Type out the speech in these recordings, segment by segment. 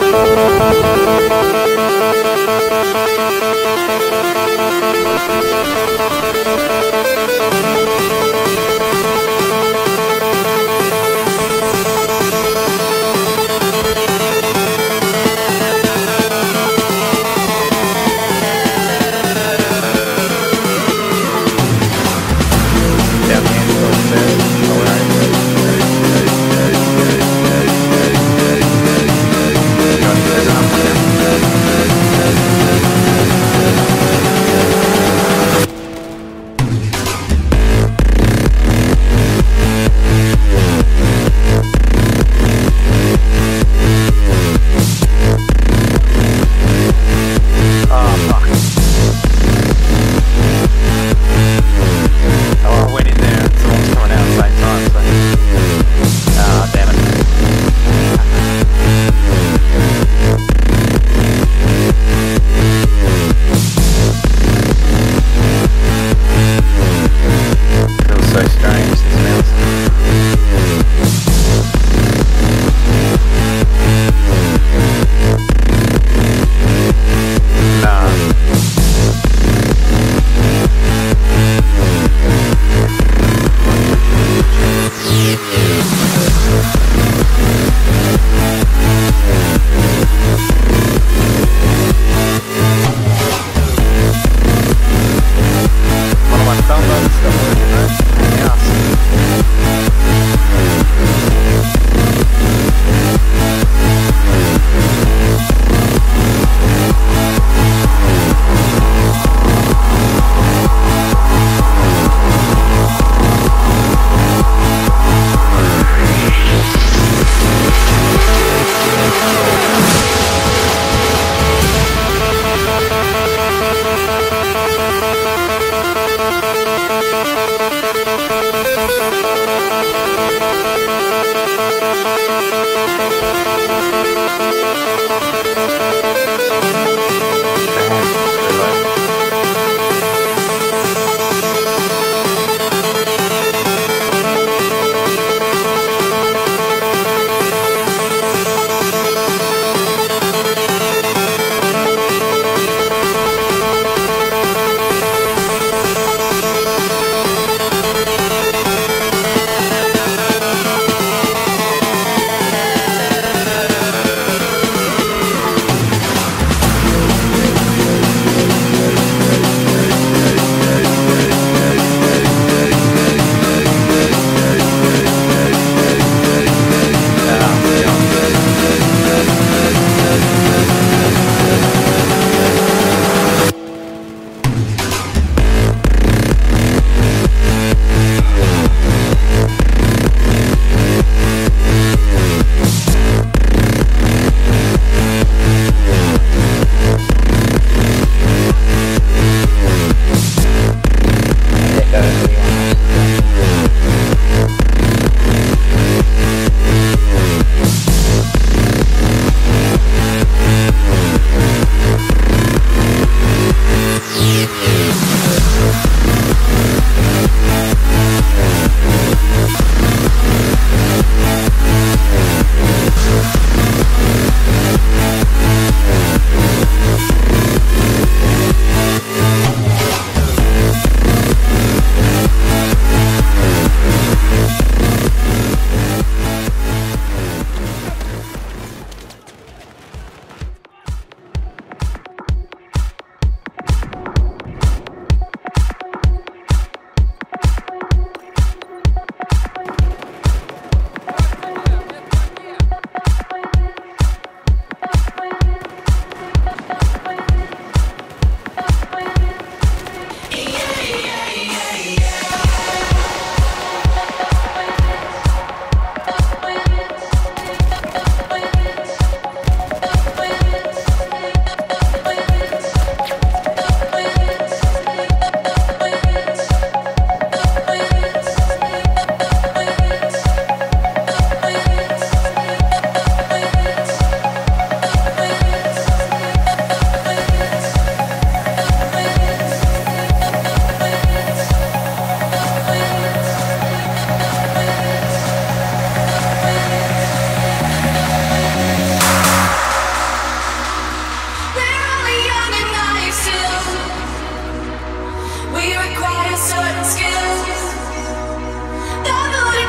Monumental, that's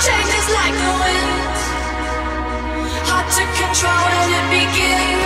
changes like the wind, hard to control when it begins.